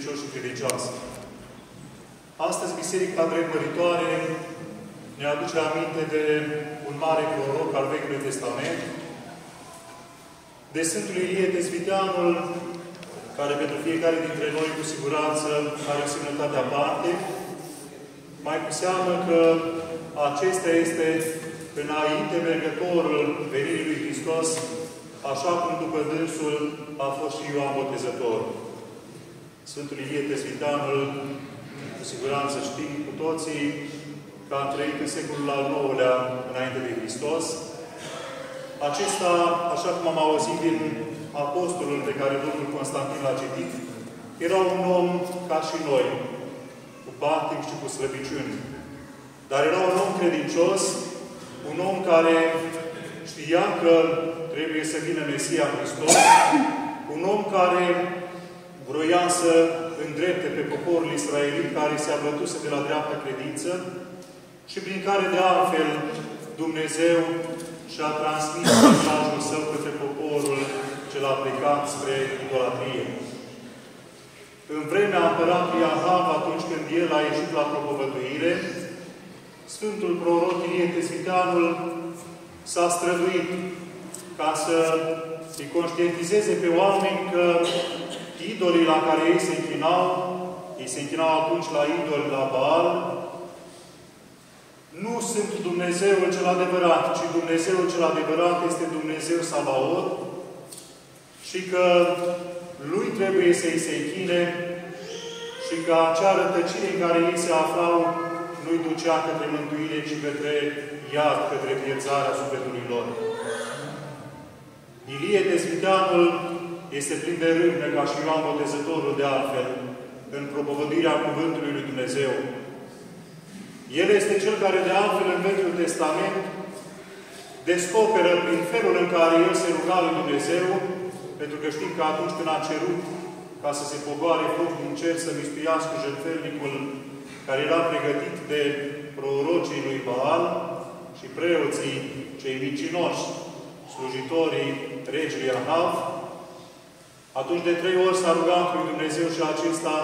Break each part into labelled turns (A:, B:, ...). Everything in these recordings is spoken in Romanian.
A: credincioși și credincioase. Astăzi, Biserica Dreptmăritoare ne aduce aminte de un mare proroc al Vechiului Testament, de Sfântul Ilie Tezviteanul, care pentru fiecare dintre noi, cu siguranță, are o semnătate aparte, mai cu seamă că acesta este înainte mergătorul venirii lui Hristos, așa cum după dânsul a fost și Ioan Botezător. Sfântul Ilie Tesvitanul, cu siguranță știm cu toții, că a trăit în secolul al IX-lea înainte de Hristos. Acesta, așa cum am auzit din apostolul pe care Domnul Constantin l-a citit, era un om ca și noi, cu patic și cu slăbiciuni. Dar era un om credincios, un om care știa că trebuie să vină Mesia Hristos, un om care vroia să îndrepte pe poporul israelit care se abătuse de la dreapta credință și prin care, de altfel, Dumnezeu și-a transmis mesajul său către poporul cel a plecat spre idolatrie. În vremea împăratului Ahav, atunci când el a ieșit la propovăduire, Sfântul Proroc Ilie Tesvitanul s-a străduit ca să îi conștientizeze pe oameni că idolii la care ei se închinau, ei se închinau atunci la idoli, la Baal, nu sunt Dumnezeul cel adevărat, ci Dumnezeul cel adevărat este Dumnezeu Sabaot și că Lui trebuie să-i se închine și că acea rătăcire în care ei se aflau nu-i ducea către mântuire, ci către iad, către pierzarea sufletului lor. Ilie Dezviteanul este plin de râvnă ca și Ioan Botezătorul de altfel, în propovădirea Cuvântului Lui Dumnezeu. El este cel care de altfel în Vechiul Testament descoperă prin felul în care el se ruga lui Dumnezeu, pentru că știm că atunci când a cerut ca să se pogoare foc din cer să mistuiască jertfelnicul care era pregătit de prorocii lui Baal și preoții cei micinoși, slujitorii regii Ahav, atunci de trei ori s-a rugat lui Dumnezeu și acesta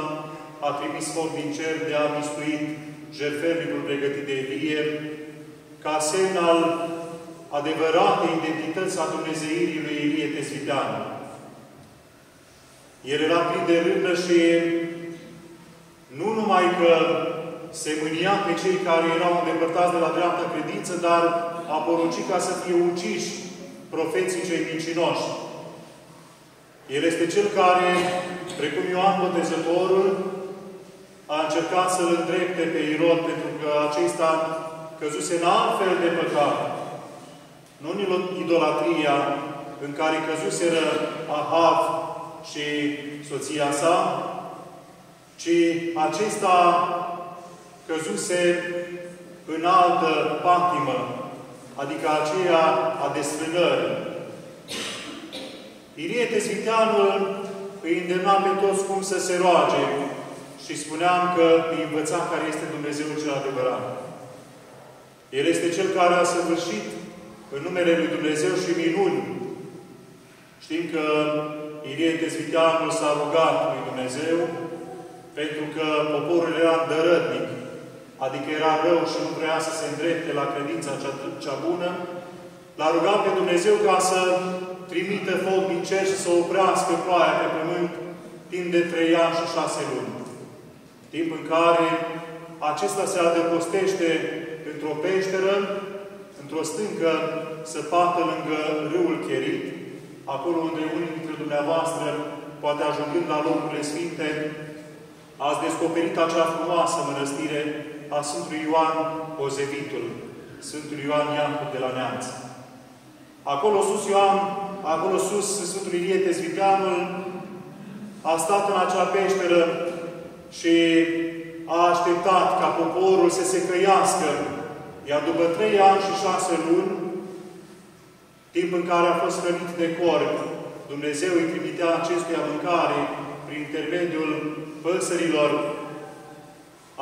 A: a trimis foc din cer de a mistuit jertfelnicul pregătit de Elie, ca semn al adevăratei identități a Dumnezeirii lui Elie Tesvitean. El era plin de rândă și nu numai că se mânia pe cei care erau îndepărtați de la dreapta credință, dar a poruncit ca să fie uciși profeții cei mincinoși. El este cel care, precum Ioan Botezătorul, a încercat să-l îndrepte pe Irod, pentru că acesta căzuse în altfel de păcat. Nu în idolatria în care căzuseră Ahav și soția sa, ci acesta căzuse în altă patimă, adică aceea a desfrânării. Ilie Tesviteanul îi îndemna pe toți cum să se roage și spuneam că îi învăța care este Dumnezeu cel adevărat. El este Cel care a săvârșit în numele Lui Dumnezeu și minuni. Știm că Ilie Tesviteanul s-a rugat lui Dumnezeu pentru că poporul era dărătnic, adică era rău și nu vrea să se îndrepte la credința cea, cea bună, l-a rugat pe Dumnezeu ca să trimită foc din cer și să oprească ploaia pe pământ timp de trei ani și șase luni. Timp în care acesta se adăpostește într-o peșteră, într-o stâncă săpată lângă râul Cherit, acolo unde unii dintre dumneavoastră, poate ajungând la locurile sfinte, ați descoperit acea frumoasă mănăstire a Sfântului Ioan Ozevitul, Sfântul Ioan Iancu de la Neamț. Acolo sus Ioan, acolo sus Sfântul Ilie Tezviteanul a stat în acea peșteră și a așteptat ca poporul să se căiască. Iar după trei ani și șase luni, timp în care a fost hrănit de corp, Dumnezeu îi trimitea acestuia mâncare prin intermediul păsărilor.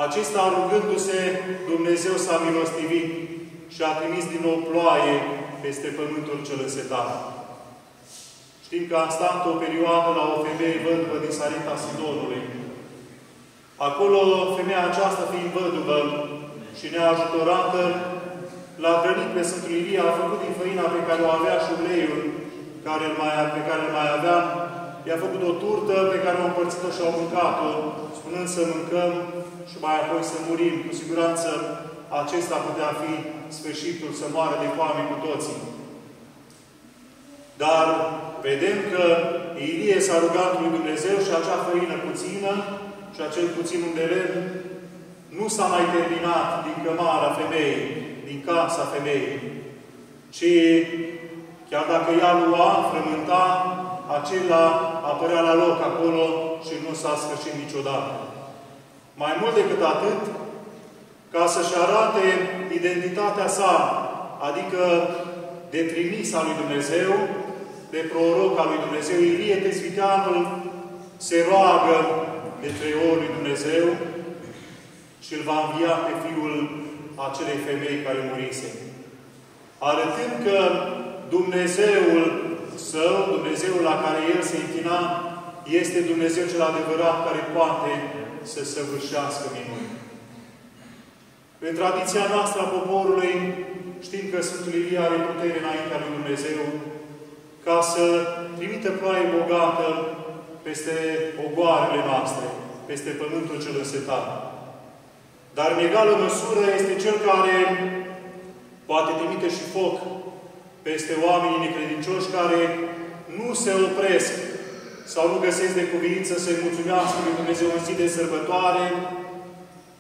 A: Acesta, rugându-se, Dumnezeu s-a milostivit și a trimis din nou ploaie peste pământul cel însetat. Știm că a stat o perioadă la o femeie vădvă din Sarita Sidonului Acolo, femeia aceasta fiind văduvă și neajutorată, l-a hrănit pe Sfântul Ilie, a făcut din făina pe care o avea și uleiul care îl mai, pe care îl mai avea, i-a făcut o turtă pe care o împărțit-o și au mâncat-o, spunând să mâncăm și mai apoi să murim. Cu siguranță acesta putea fi sfârșitul să moară de foame cu toții. Dar vedem că Ilie s-a rugat lui Dumnezeu și acea făină puțină și acel puțin unde lemn nu s-a mai terminat din cămara femeii, din casa femeii, ci chiar dacă ea lua, frământa, acela apărea la loc acolo și nu s-a sfârșit niciodată. Mai mult decât atât, ca să-și arate identitatea sa, adică de trimis al lui Dumnezeu, de proroc al lui Dumnezeu, Ilie Tesviteanul se roagă de trei ori lui Dumnezeu și îl va învia pe fiul acelei femei care murise. Arătând că Dumnezeul său, Dumnezeul la care el se închina, este Dumnezeu cel adevărat care poate să săvârșească minuni. În tradiția noastră a poporului, știm că Sfântul Ilie are putere înaintea lui Dumnezeu ca să trimită ploaie bogată peste ogoarele noastre, peste pământul cel însetat. Dar în egală măsură este Cel care poate trimite și foc peste oamenii necredincioși care nu se opresc sau nu găsesc de cuvință să-i mulțumească lui Dumnezeu în zi de sărbătoare,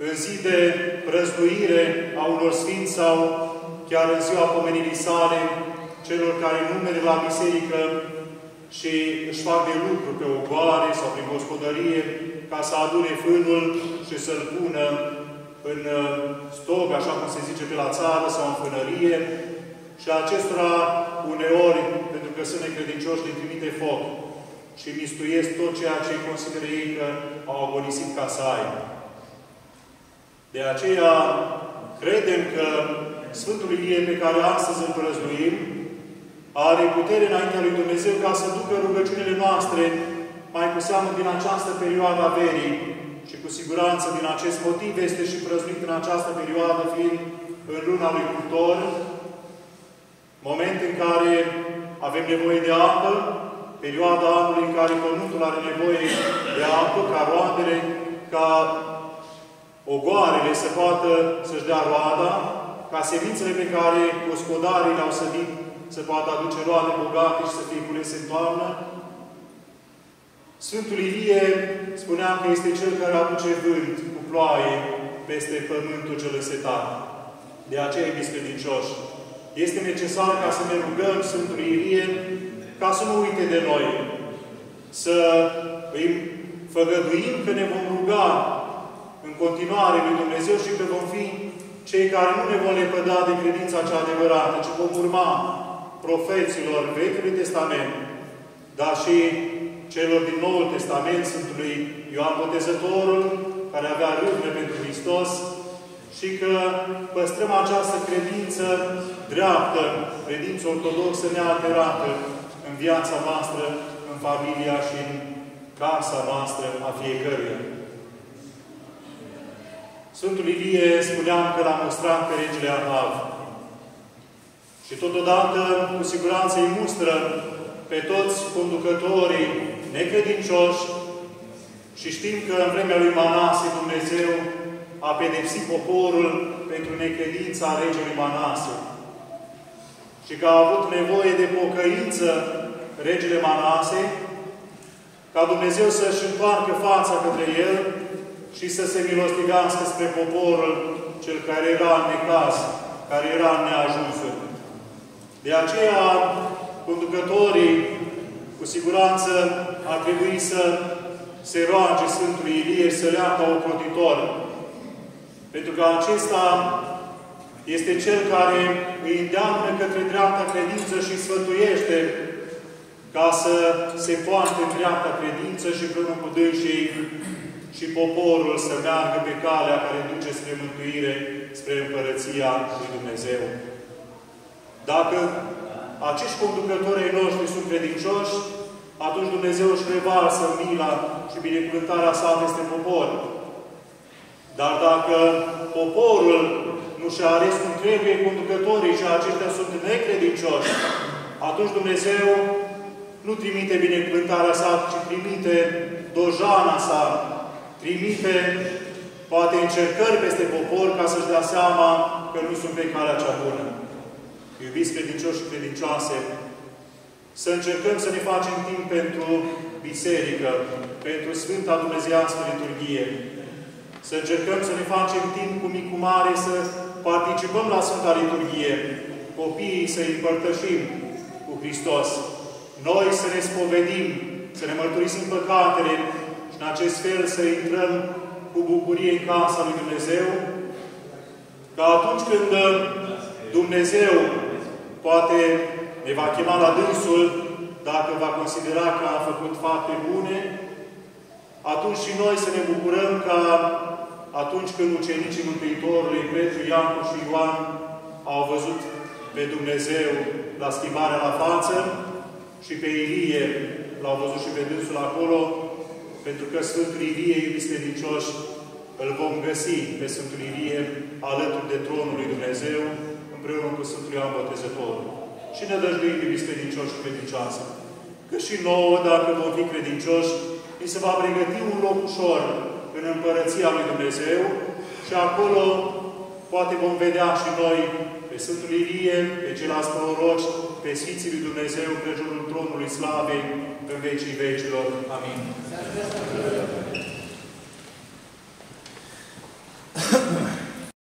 A: în zi de răzduire a unor sfinți sau chiar în ziua pomenirii sale, celor care numere la biserică și își fac de lucru pe o goare sau prin gospodărie, ca să adune fânul și să-l pună în uh, stog, așa cum se zice pe la țară, sau în fânărie, și acestora uneori, pentru că sunt necredincioși, le trimite foc și mistuiesc tot ceea ce consideră ei că au agonisit ca să aibă. De aceea, credem că Sfântul Ilie pe care astăzi îl prăznuim, are putere înaintea lui Dumnezeu ca să ducă rugăciunile noastre mai cu seamă din această perioadă a verii. Și cu siguranță din acest motiv este și prăznuit în această perioadă fiind în luna lui Cultor, moment în care avem nevoie de apă, perioada anului în care pământul are nevoie de apă, ca roadele, ca ogoarele să poată să-și dea roada, ca semințele pe care gospodarii le-au sădit să poată aduce roade bogate și să fie culese în toamnă. Sfântul Ilie spunea că este Cel care aduce vânt cu ploaie peste pământul cel însetat. De aceea, iubiți credincioși, este necesar ca să ne rugăm Sfântul Ilie ca să nu uite de noi. Să îi făgăduim că ne vom ruga în continuare lui Dumnezeu și că vom fi cei care nu ne vom lepăda de credința cea adevărată, ci vom urma profeților Vechiului Testament, dar și celor din Noul Testament, Sfântului Ioan Botezătorul, care avea râvne pentru Hristos, și că păstrăm această credință dreaptă, credință ortodoxă nealterată în viața noastră, în familia și în casa noastră a fiecăruia. Sfântul Ilie spuneam că l-a mostrat pe regele Ahav. Și totodată, cu siguranță, îi mustră pe toți conducătorii necredincioși și știm că în vremea lui Manase Dumnezeu a pedepsit poporul pentru necredința regelui Manase. Și că a avut nevoie de pocăință regele Manase, ca Dumnezeu să-și întoarcă fața către el și să se milostivească spre poporul cel care era în necaz, care era în neajunsuri. De aceea, conducătorii, cu siguranță, ar trebui să se roage Sfântului Ilie și să le ca ocrotitor. Pentru că acesta este Cel care îi îndeamnă către dreapta credință și sfătuiește ca să se poarte în dreapta credință și până cu dânsii și poporul să meargă pe calea care duce spre mântuire, spre Împărăția lui Dumnezeu. Dacă acești conducători ai noștri sunt credincioși, atunci Dumnezeu își revarsă mila și binecuvântarea sa peste popor. Dar dacă poporul nu și-a ales cum trebuie conducătorii și aceștia sunt necredincioși, atunci Dumnezeu nu trimite binecuvântarea sa, ci trimite dojana sa, trimite poate încercări peste popor ca să-și dea seama că nu sunt pe calea cea bună. Iubiți credincioși și credincioase, să încercăm să ne facem timp pentru biserică, pentru Sfânta Dumnezeiască Liturghie. Să încercăm să ne facem timp cu micu mare, să participăm la Sfânta Liturghie, copiii să împărtășim cu Hristos, noi să ne spovedim, să ne mărturisim păcatele și în acest fel să intrăm cu bucurie în casa lui Dumnezeu, ca atunci când Dumnezeu poate ne va chema la dânsul dacă va considera că am făcut fapte bune, atunci și noi să ne bucurăm ca atunci când ucenicii Mântuitorului, Petru, Iancu și Ioan, au văzut pe Dumnezeu la schimbarea la față și pe Ilie l-au văzut și pe dânsul acolo, pentru că Sfântul Ilie, iubiți credincioși, îl vom găsi pe Sfântul Ilie alături de tronul lui Dumnezeu, împreună cu Sfântul Ioan Botezătorul. Și ne dăjduim, iubiți credincioși și credincioase, că și nouă, dacă vom fi credincioși, ni se va pregăti un loc ușor în Împărăția lui Dumnezeu și acolo poate vom vedea și noi pe Sfântul Ilie, pe ceilalți proroci, pe Sfinții lui Dumnezeu, pe jurul tronului slavei, în vecii vecilor. Amin.